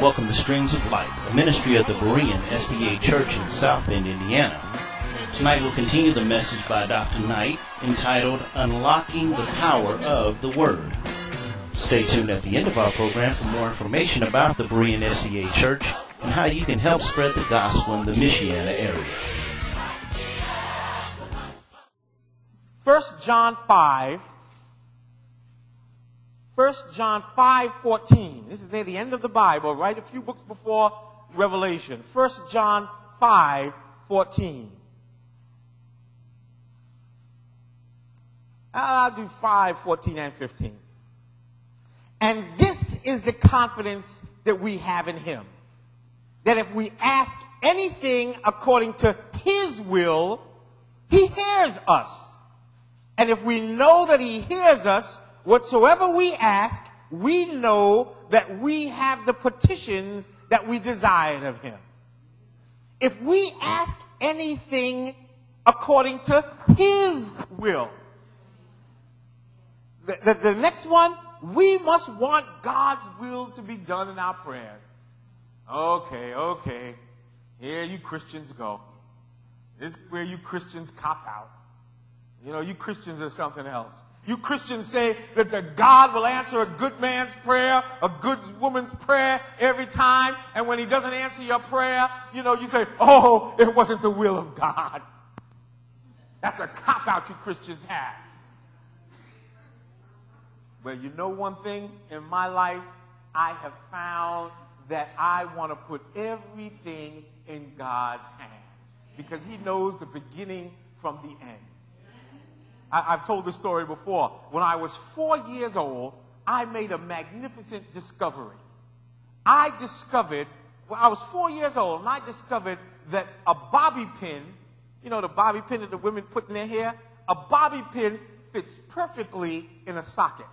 Welcome to Streams of Light, a ministry of the Berean SDA Church in South Bend, Indiana. Tonight we'll continue the message by Dr. Knight entitled Unlocking the Power of the Word. Stay tuned at the end of our program for more information about the Berean SDA Church and how you can help spread the gospel in the Michiana area. 1 John 5. 1 John 5 14. This is near the end of the Bible, right? A few books before Revelation. 1 John 5 14. I'll do 5, 14, and 15. And this is the confidence that we have in Him. That if we ask anything according to His will, He hears us. And if we know that He hears us, whatsoever we ask, we know that we have the petitions that we desired of Him. If we ask anything according to His will, the, the, the next one, we must want God's will to be done in our prayers. Okay, okay. Here you Christians go. This is where you Christians cop out. You know, you Christians are something else. You Christians say that the God will answer a good man's prayer, a good woman's prayer every time, and when he doesn't answer your prayer, you know, you say, oh, it wasn't the will of God. That's a cop out you Christians have. Well, you know one thing in my life, I have found that I want to put everything in God's hands because He knows the beginning from the end. I, have told this story before. When I was four years old, I made a magnificent discovery. I discovered, well, I was four years old, and I discovered that a bobby pin, you know, the bobby pin that the women put in their hair, a bobby pin fits perfectly in a socket.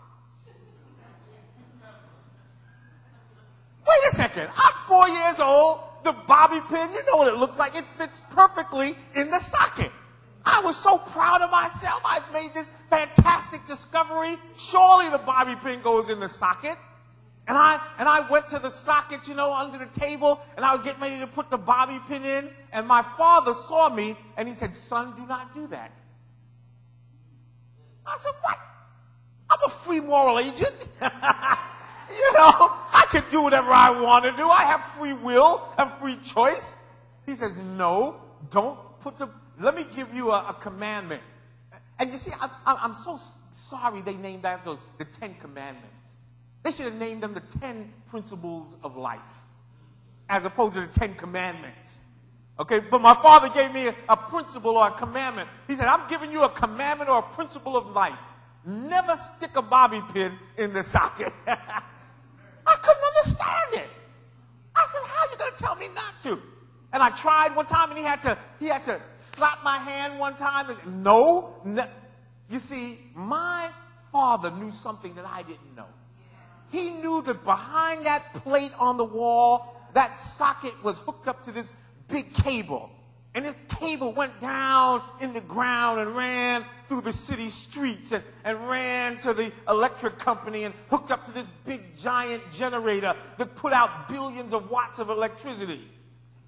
Wait a second. I'm four years old. The bobby pin, you know what it looks like. It fits perfectly in the socket. I was so proud of myself. I've made this fantastic discovery. Surely the bobby pin goes in the socket. And I, and I went to the socket, you know, under the table, and I was getting ready to put the bobby pin in, and my father saw me, and he said, son, do not do that. I said, what? I'm a free moral agent. you know, I can do whatever I want to do. I have free will and free choice. He says, no, don't put the let me give you a, a commandment. And you see, I, am so sorry they named that the, the Ten Commandments. They should have named them the Ten Principles of Life, as opposed to the Ten Commandments. Okay, but my father gave me a, a principle or a commandment. He said, I'm giving you a commandment or a principle of life. Never stick a bobby pin in the socket. I couldn't understand it. I said, How are you going to tell me not to? And I tried one time and he had to, he had to slap my hand one time. And, no, no. You see, my father knew something that I didn't know. He knew that behind that plate on the wall, that socket was hooked up to this big cable. And this cable went down in the ground and ran through the city streets and, and ran to the electric company and hooked up to this big giant generator that put out billions of watts of electricity.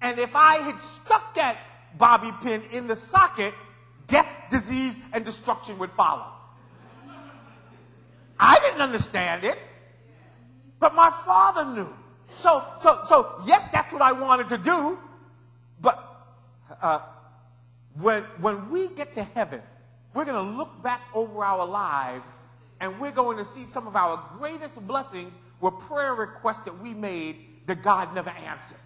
And if I had stuck that bobby pin in the socket, death, disease, and destruction would follow. I didn't understand it, but my father knew. So, so, so yes, that's what I wanted to do, but uh, when, when we get to heaven, we're going to look back over our lives and we're going to see some of our greatest blessings were prayer requests that we made that God never answered.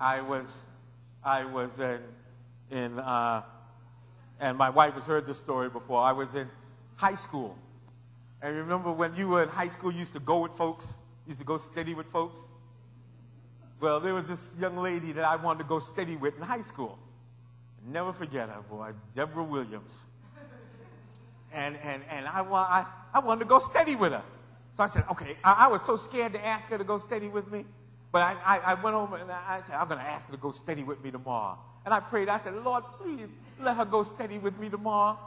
I was, I was in, in uh, and my wife has heard this story before. I was in high school. And remember when you were in high school, you used to go with folks? You used to go steady with folks? Well, there was this young lady that I wanted to go steady with in high school. Never forget her, boy, Deborah Williams. And, and, and I, I, I wanted to go steady with her. So I said, okay, I, I was so scared to ask her to go steady with me. But I, I, I went over and I said, I'm going to ask her to go steady with me tomorrow. And I prayed. I said, Lord, please let her go steady with me tomorrow.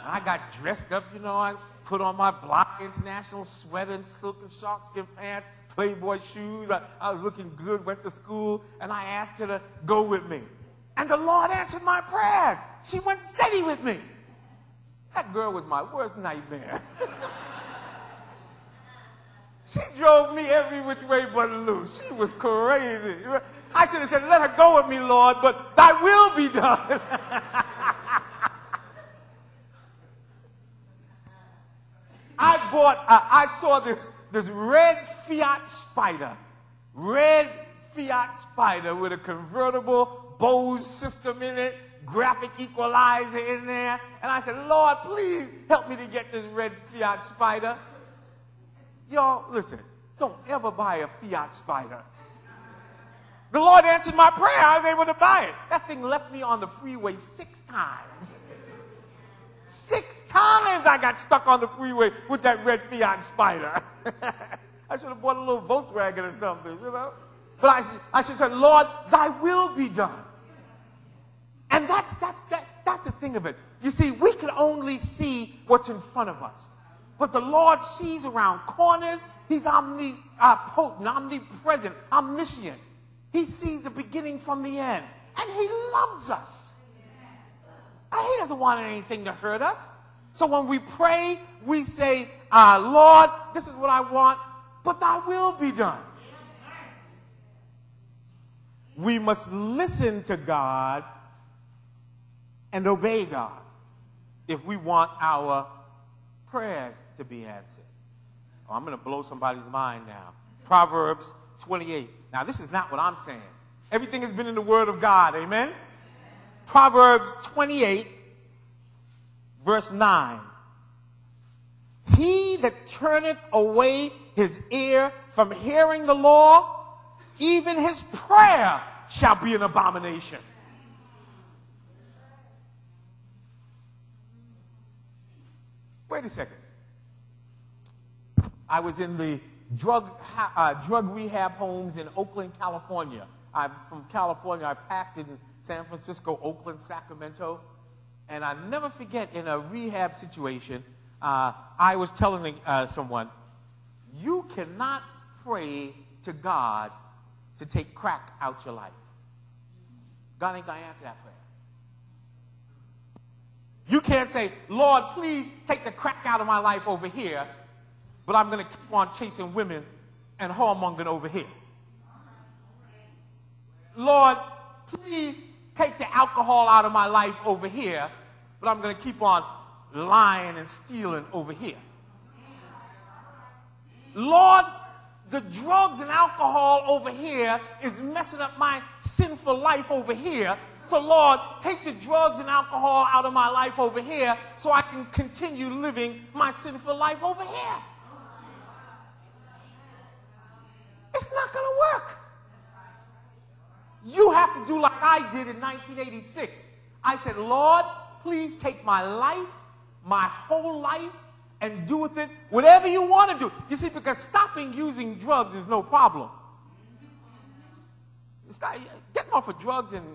And I got dressed up, you know, I put on my Block International sweater and silk and sharkskin pants, Playboy shoes. I, I was looking good, went to school, and I asked her to go with me. And the Lord answered my prayers. She went steady with me. That girl was my worst nightmare. she drove me every which way but loose. She was crazy. I should have said, let her go with me, Lord, but thy will be done. I bought, uh, I saw this, this red Fiat Spider, red Fiat Spider with a convertible Bose system in it, graphic equalizer in there. And I said, Lord, please help me to get this red Fiat Spider. Y'all, listen, don't ever buy a Fiat Spider. The Lord answered my prayer. I was able to buy it. That thing left me on the freeway six times. Six times I got stuck on the freeway with that red Fiat Spider. I should have bought a little Volkswagen or something, you know. But I, I should say, Lord, thy will be done. And that's, that's, that, that's the thing of it. You see, we can only see what's in front of us. But the Lord sees around corners. He's omnipotent, omnipresent, omniscient. He sees the beginning from the end. And he loves us. And he doesn't want anything to hurt us. So when we pray, we say, uh, Lord, this is what I want, but thy will be done. We must listen to God and obey God if we want our prayers to be answered. Oh, I'm going to blow somebody's mind now. Proverbs 28. Now, this is not what I'm saying. Everything has been in the Word of God. Amen? Proverbs 28, verse 9. He that turneth away his ear from hearing the law, even his prayer shall be an abomination. Wait a second. I was in the drug, uh, drug rehab homes in Oakland, California. I'm from California. I passed in San Francisco, Oakland, Sacramento. And I never forget in a rehab situation, uh, I was telling uh, someone, you cannot pray to God to take crack out your life. God ain't going to answer that prayer. You can't say, Lord, please take the crack out of my life over here, but I'm going to keep on chasing women and whoremongering over here. Lord, please take the alcohol out of my life over here, but I'm going to keep on lying and stealing over here. Lord, the drugs and alcohol over here is messing up my sinful life over here. So, Lord, take the drugs and alcohol out of my life over here so I can continue living my sinful life over here. It's not going to work. You have to do like I did in 1986. I said, Lord, please take my life, my whole life, and do with it whatever you want to do. You see, because stopping using drugs is no problem. Stop, getting off of drugs and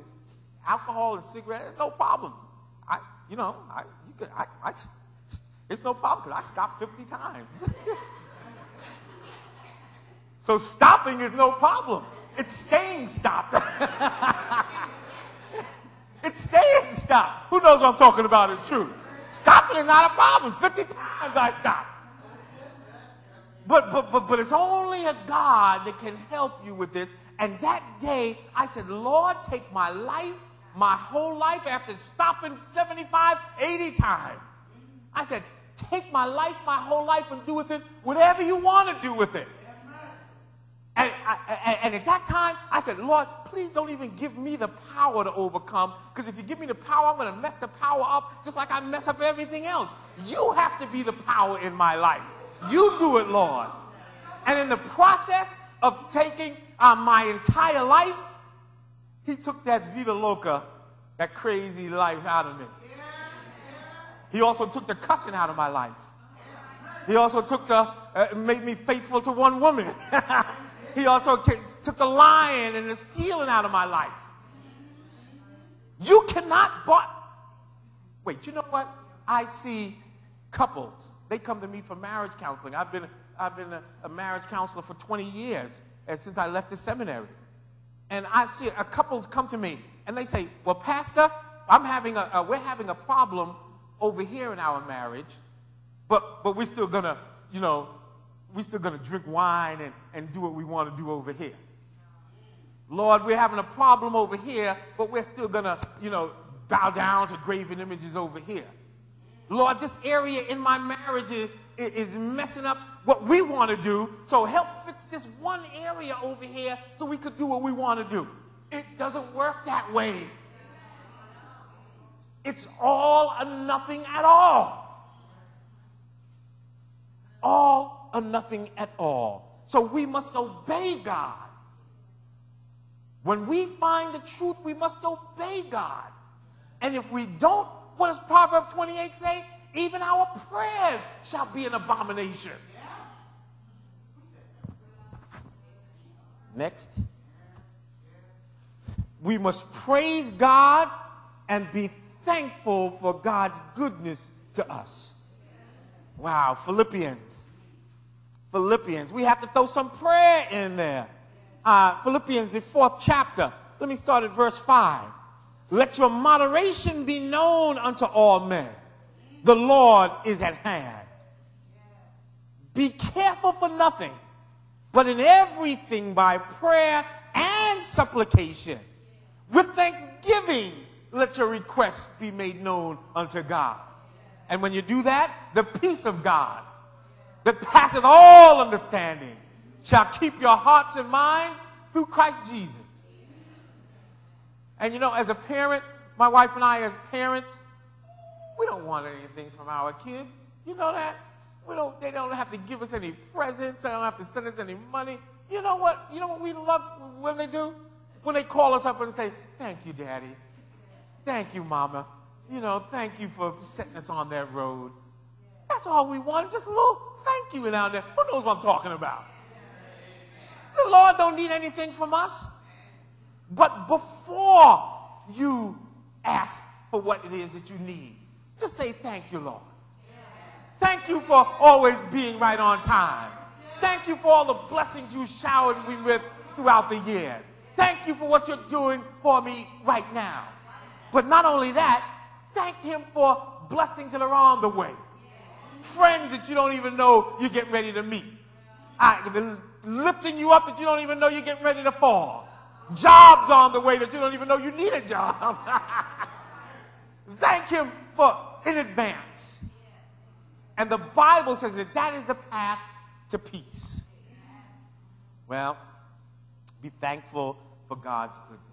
alcohol and cigarettes, no problem. I, you know, I, you could, I, I, it's no problem because I stopped 50 times. so stopping is no problem. It's staying stopped. it's staying stopped. Who knows what I'm talking about is true. Stopping is not a problem. 50 times I stop. But, but, but, but it's only a God that can help you with this. And that day, I said, Lord, take my life, my whole life, after stopping 75, 80 times. I said, take my life, my whole life, and do with it whatever you want to do with it. And, I, and, at that time, I said, Lord, please don't even give me the power to overcome, because if you give me the power, I'm going to mess the power up just like I mess up everything else. You have to be the power in my life. You do it, Lord. And in the process of taking uh, my entire life, he took that Vida Loca, that crazy life out of me. He also took the cussing out of my life. He also took the, uh, made me faithful to one woman. He also took the lying and the stealing out of my life. You cannot but. Wait, you know what? I see couples. They come to me for marriage counseling. I've been, I've been a, a marriage counselor for 20 years uh, since I left the seminary. And I see a couples come to me and they say, Well, Pastor, I'm having a, a we're having a problem over here in our marriage, but, but we're still gonna, you know, we're still gonna drink wine and, and do what we want to do over here. Lord, we're having a problem over here, but we're still gonna, you know, bow down to graven images over here. Lord, this area in my marriage is, is messing up what we want to do. So help fix this one area over here so we could do what we want to do. It doesn't work that way. It's all or nothing at all. All or nothing at all. So we must obey God. When we find the truth, we must obey God. And if we don't, what does Proverbs 28 say? Even our prayers shall be an abomination. Next. We must praise God and be thankful for God's goodness to us. Wow, Philippians. Philippians. We have to throw some prayer in there. Uh, Philippians, the fourth chapter. Let me start at verse 5. Let your moderation be known unto all men. The Lord is at hand. Be careful for nothing, but in everything by prayer and supplication. With thanksgiving, let your requests be made known unto God. And when you do that, the peace of God that passeth all understanding shall keep your hearts and minds through Christ Jesus. And you know, as a parent, my wife and I, as parents, we don't want anything from our kids. You know that? We don't, they don't have to give us any presents. They don't have to send us any money. You know what? You know what we love when they do? When they call us up and say, thank you, daddy. Thank you, mama. You know, thank you for setting us on that road. That's all we want. Just a little thank you down there. Who knows what I'm talking about? The Lord don't need anything from us. But before you ask for what it is that you need, just say thank you, Lord. Thank you for always being right on time. Thank you for all the blessings you showered me with throughout the years. Thank you for what you're doing for me right now. But not only that, thank Him for blessings that are on the way. Friends that you don't even know you're getting ready to meet. I, lifting you up that you don't even know you're getting ready to fall. Jobs on the way that you don't even know you need a job. thank Him for in advance. And the Bible says that that is the path to peace. Well, be thankful for God's goodness.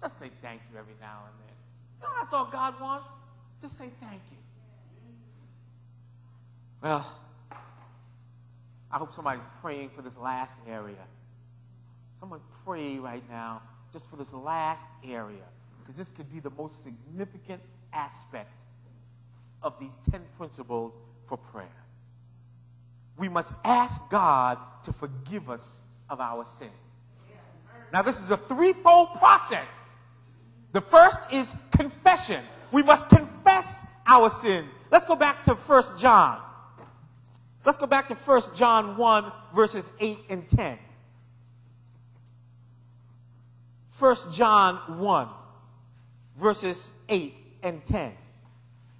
Just say thank you every now and then. You know, that's all God wants. Just say thank you. Well, I hope somebody's praying for this last area. Someone pray right now just for this last area, because this could be the most significant aspect of these 10 principles for prayer. We must ask God to forgive us of our sins. Now, this is a threefold process. The first is confession. We must confess our sins. Let's go back to 1 John. Let's go back to 1 John 1, verses 8 and 10. 1 John 1, verses 8 and 10.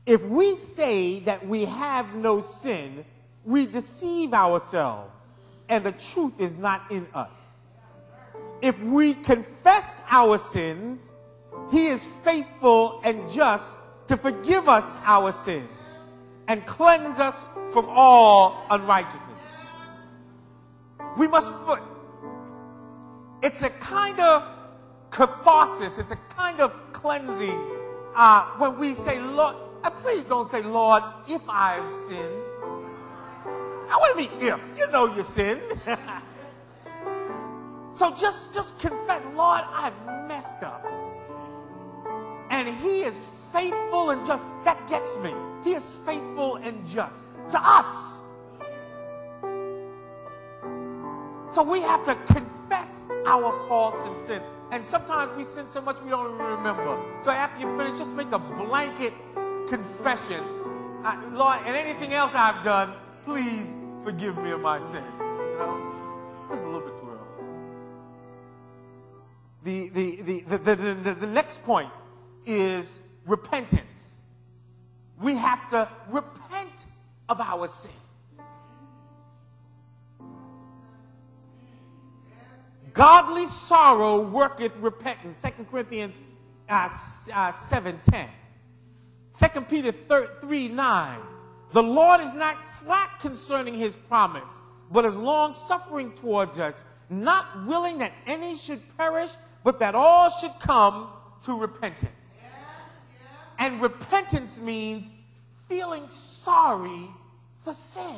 If we say that we have no sin, we deceive ourselves, and the truth is not in us. If we confess our sins, he is faithful and just to forgive us our sins and cleanse us from all unrighteousness. We must, foot. it's a kind of catharsis, it's a kind of cleansing uh, when we say, Lord, and please don't say, Lord, if I've sinned. I want to mean if. You know you sinned. so just, just confess, Lord, I've messed up. And he is faithful and just. That gets me. He is faithful and just to us. So we have to confess our faults and sins. And sometimes we sin so much we don't even remember. So after you finish, just make a blanket confession I, Lord, and anything else I've done, please forgive me of my sins. You know, that's a little bit too early. The, the, the, the, the, the, the next point is repentance. We have to repent of our sins. Godly sorrow worketh repentance. 2 Corinthians uh, uh, 7 10. 2 Peter 3 9. The Lord is not slack concerning his promise, but is long suffering towards us, not willing that any should perish, but that all should come to repentance. And repentance means feeling sorry for sin.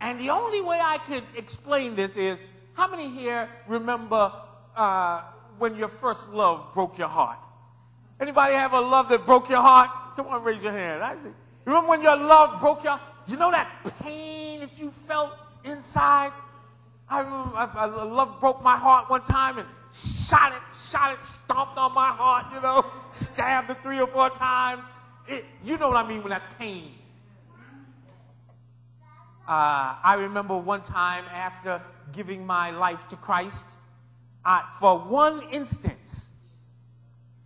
And the only way I could explain this is how many here remember uh, when your first love broke your heart? Anybody have a love that broke your heart? Come on, raise your hand. I see. Remember when your love broke your You know that pain that you felt inside? I I, I, love broke my heart one time and shot it, shot it, stomped on my heart, you know, stabbed it three or four times. It, you know what I mean with that pain. Uh, I remember one time after giving my life to Christ, I, for one instance,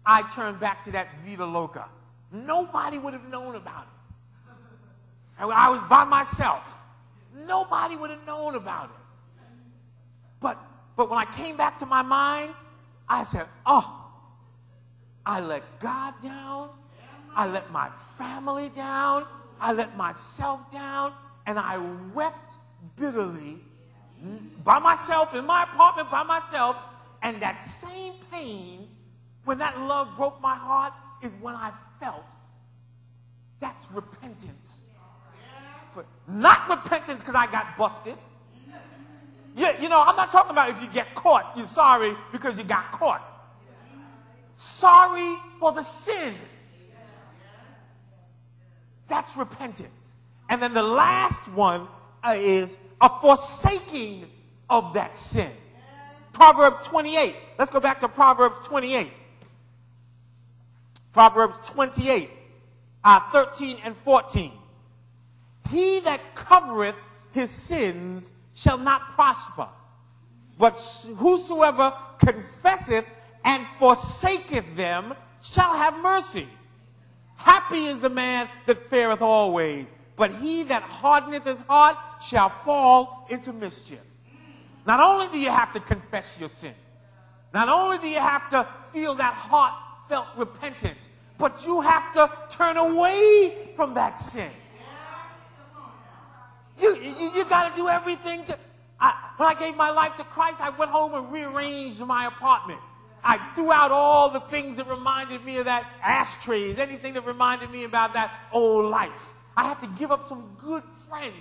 I turned back to that Vida Loca. Nobody would have known about it. I was by myself. Nobody would have known about it. But, but when I came back to my mind, I said, oh, I let God down. I let my family down. I let myself down and I wept bitterly by myself in my apartment by myself. And that same pain, when that love broke my heart, is when I felt that's repentance. For, not repentance because I got busted. Yeah, you know, I'm not talking about if you get caught, you're sorry because you got caught. Sorry for the sin. That's repentance. And then the last one uh, is a forsaking of that sin. Proverbs 28. Let's go back to Proverbs 28. Proverbs 28, uh, 13 and 14. He that covereth his sins shall not prosper, but whosoever confesseth and forsaketh them shall have mercy. Happy is the man that fareth always but he that hardeneth his heart shall fall into mischief. Not only do you have to confess your sin, not only do you have to feel that heartfelt repentance, but you have to turn away from that sin. You, you, you got to do everything to. I, when I gave my life to Christ, I went home and rearranged my apartment. I threw out all the things that reminded me of that ashtrays, anything that reminded me about that old life. I had to give up some good friends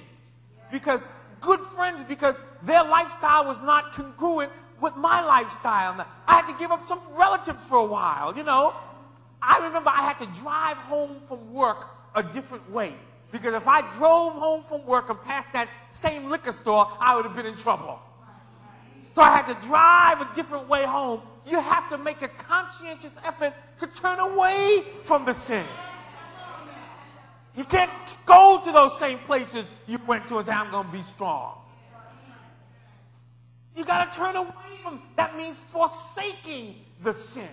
because good friends because their lifestyle was not congruent with my lifestyle. I had to give up some relatives for a while, you know. I remember I had to drive home from work a different way because if I drove home from work and passed that same liquor store, I would have been in trouble. So I had to drive a different way home. You have to make a conscientious effort to turn away from the sin. You can't go to those same places you went to and say, I'm going to be strong. You got to turn away from that means forsaking the sin.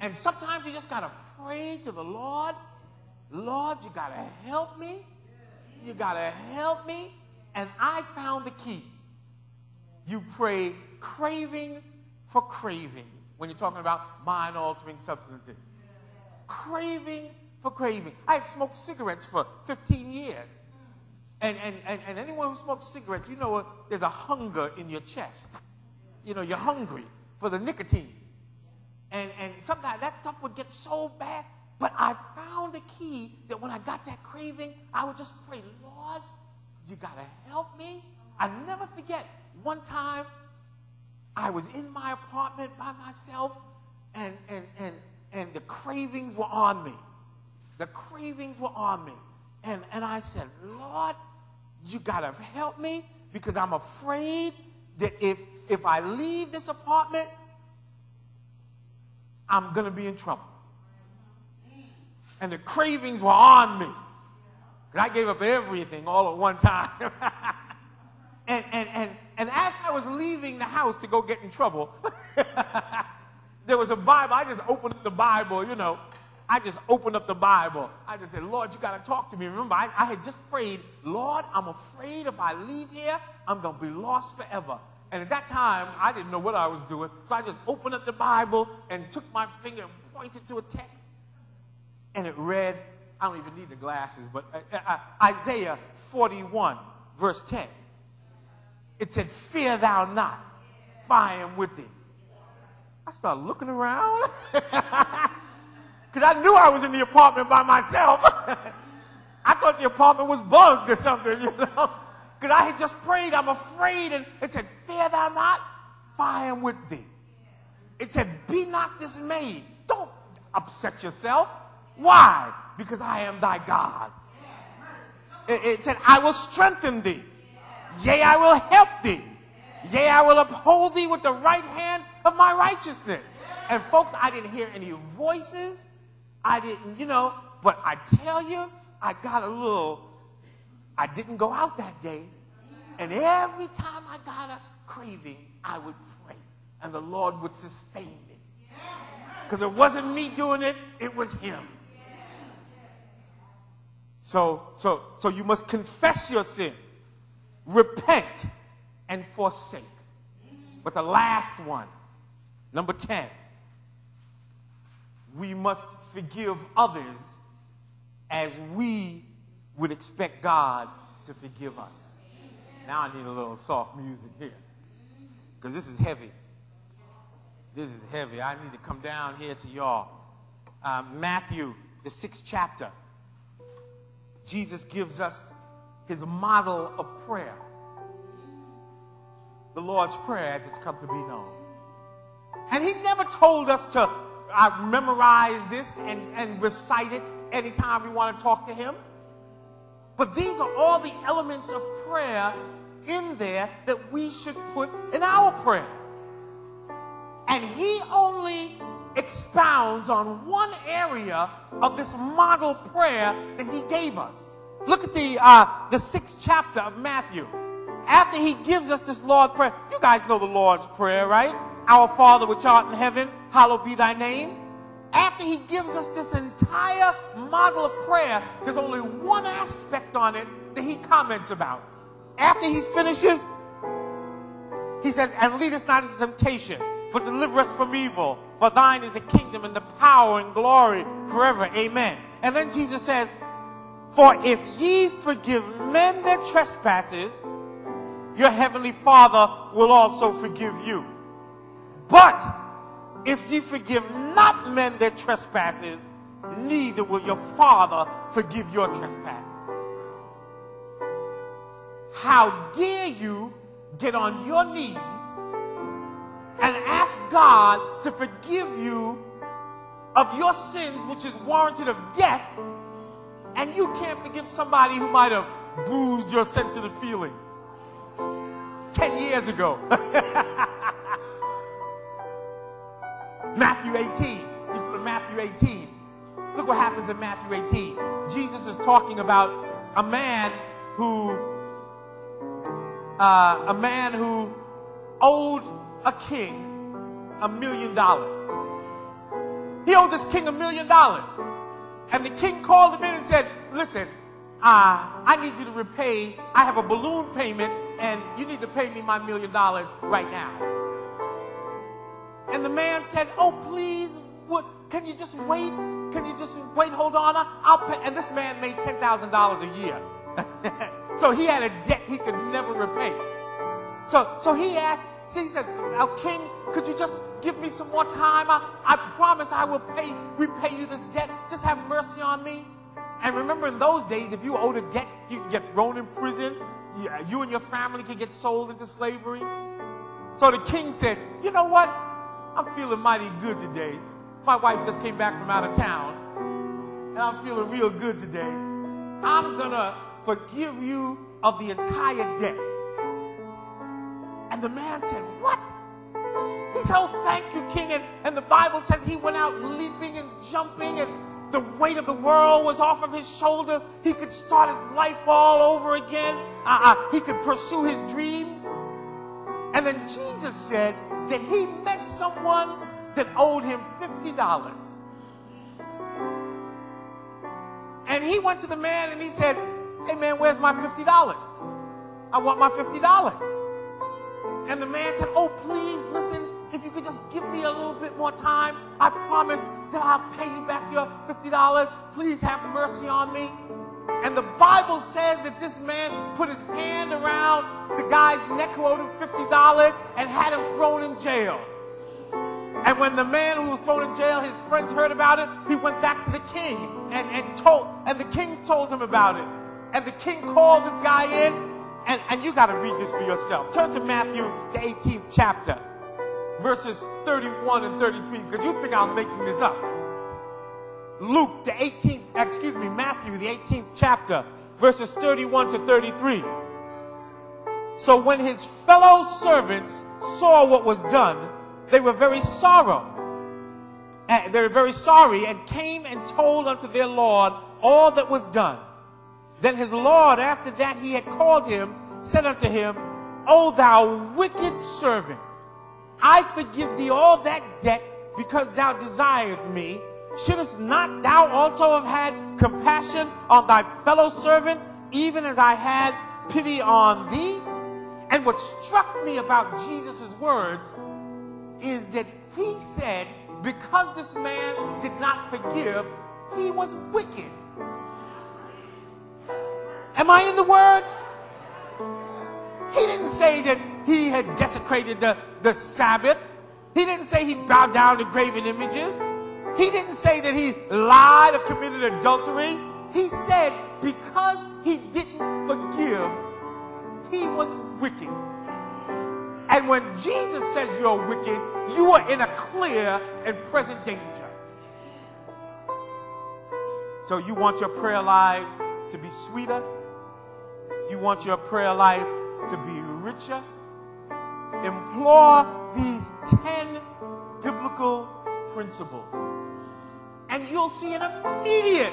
And sometimes you just got to pray to the Lord. Lord, you got to help me. You got to help me. And I found the key. You pray craving for craving when you're talking about mind altering substances. Craving for craving. I had smoked cigarettes for 15 years. And, and, and, and anyone who smokes cigarettes, you know what? there's a hunger in your chest. You know, you're hungry for the nicotine. And, and sometimes that stuff would get so bad. But I found a key that when I got that craving, I would just pray, Lord, you got to help me. I never forget one time I was in my apartment by myself and, and, and, and the cravings were on me. The cravings were on me. And, and I said, Lord, you got to help me because I'm afraid that if, if I leave this apartment, I'm going to be in trouble. And the cravings were on me. Because I gave up everything all at one time. and, and, and, and as I was leaving the house to go get in trouble, there was a Bible. I just opened up the Bible, you know. I just opened up the Bible. I just said, Lord, you got to talk to me. Remember, I, I had just prayed, Lord, I'm afraid if I leave here, I'm going to be lost forever. And at that time, I didn't know what I was doing. So I just opened up the Bible and took my finger and pointed to a text. And it read, I don't even need the glasses, but uh, uh, Isaiah 41, verse 10. It said, Fear thou not, for I am with thee. I started looking around because I knew I was in the apartment by myself. I thought the apartment was bugged or something, you know. Because I had just prayed, I'm afraid. And it said, Fear thou not, for I am with thee. It said, Be not dismayed. Don't upset yourself. Why? Because I am thy God. It, it said, I will strengthen thee. Yea, I will help thee. Yea, I will uphold thee with the right hand of my righteousness. And folks, I didn't hear any voices. I didn't, you know, but I tell you, I got a little I didn't go out that day. And every time I got a craving, I would pray. And the Lord would sustain me. Because it wasn't me doing it, it was Him. So, so, so you must confess your sin, repent, and forsake. But the last one, number 10, we must forgive others as we would expect God to forgive us. Now I need a little soft music here because this is heavy. This is heavy. I need to come down here to y'all. Uh, Matthew, the sixth chapter. Jesus gives us his model of prayer. The Lord's Prayer as it's come to be known. And he never told us to uh, memorize this and, and recite it anytime we want to talk to him. But these are all the elements of prayer in there that we should put in our prayer. And he only expounds on one area of this model prayer that he gave us. Look at the, uh, the sixth chapter of Matthew. After he gives us this Lord's Prayer, you guys know the Lord's Prayer, right? Our Father which art in heaven, hallowed be thy name after he gives us this entire model of prayer, there's only one aspect on it that he comments about. After he finishes, he says, And lead us not into temptation, but deliver us from evil. For thine is the kingdom and the power and glory forever. Amen. And then Jesus says, For if ye forgive men their trespasses, your heavenly Father will also forgive you. But if ye forgive not men their trespasses, neither will your Father forgive your trespasses. How dare you get on your knees and ask God to forgive you of your sins, which is warranted of death, and you can't forgive somebody who might have bruised your sensitive feelings 10 years ago. Matthew 18. Go to Matthew 18. Look what happens in Matthew 18. Jesus is talking about a man who, uh, a man who owed a king a million dollars. He owed this king a million dollars. And the king called him in and said, listen, uh, I need you to repay, I have a balloon payment and you need to pay me my million dollars right now. And the man said, Oh, please, what, can you just wait? Can you just wait? Hold on. I'll pay. And this man made $10,000 a year. so he had a debt he could never repay. So, so he asked, he said, oh, King, could you just give me some more time? I, I promise I will pay, repay you this debt. Just have mercy on me. And remember, in those days, if you owed a debt, you could get thrown in prison. You, you and your family could get sold into slavery. So the king said, You know what? I'm feeling mighty good today. My wife just came back from out of town, and I'm feeling real good today. I'm going to forgive you of the entire debt. And the man said, What? He said, Oh, thank you, King. And, and the Bible says he went out leaping and jumping, and the weight of the world was off of his shoulder. He could start his life all over again. Uh, uh, he could pursue his dreams. And then Jesus said that he met someone that owed him $50. And he went to the man and he said, Hey man, where's my $50? I want my $50. And the man said, Oh, please listen, if you could just give me a little bit more time, I promise that I'll pay you back your $50. Please have mercy on me. And the Bible says that this man put his hand around the guy's neck who owed him $50 and had him thrown in jail. And when the man who was thrown in jail, his friends heard about it, he went back to the king and, and told, and the king told him about it. And the king called this guy in, and, and you got to read this for yourself. Turn to Matthew, the 18th chapter, verses 31 and 33, because you think I'm making this up. Luke, the 18th, excuse me, Matthew, the 18th chapter, verses 31 to 33. So when his fellow servants saw what was done, they were very sorrow. And they were very sorry and came and told unto their Lord all that was done. Then his Lord, after that he had called him, said unto him, O thou wicked servant, I forgive thee all that debt because thou desirest me. Shouldst not thou also have had compassion on thy fellow servant, even as I had pity on thee? And what struck me about Jesus' words is that he said, because this man did not forgive, he was wicked. Am I in the word? He didn't say that he had desecrated the, the Sabbath. He didn't say he bowed down to graven images. He didn't say that he lied or committed adultery. He said because he didn't forgive, he was wicked. And when Jesus says you're wicked, you are in a clear and present danger. So you want your prayer lives to be sweeter? You want your prayer life to be richer? Implore these 10 biblical principles. And you'll see an immediate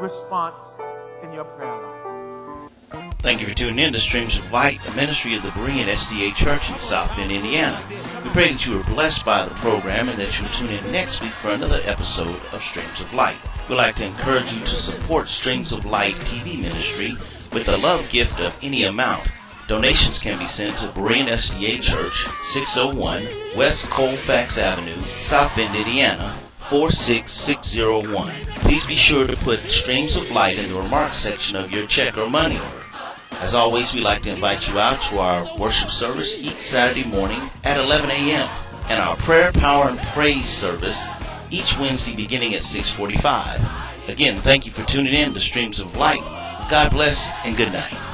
response in your prayer life. Thank you for tuning in to Streams of Light, a ministry of the Berean SDA Church in South Bend, Indiana. We pray that you are blessed by the program and that you'll tune in next week for another episode of Streams of Light. We'd like to encourage you to support Streams of Light TV ministry with a love gift of any amount. Donations can be sent to Berean SDA Church, 601 West Colfax Avenue, South Bend, Indiana, 46601. Please be sure to put Streams of Light in the remarks section of your check or money order. As always, we'd like to invite you out to our worship service each Saturday morning at 11 a.m. and our prayer, power, and praise service each Wednesday beginning at 645. Again, thank you for tuning in to Streams of Light. God bless and good night.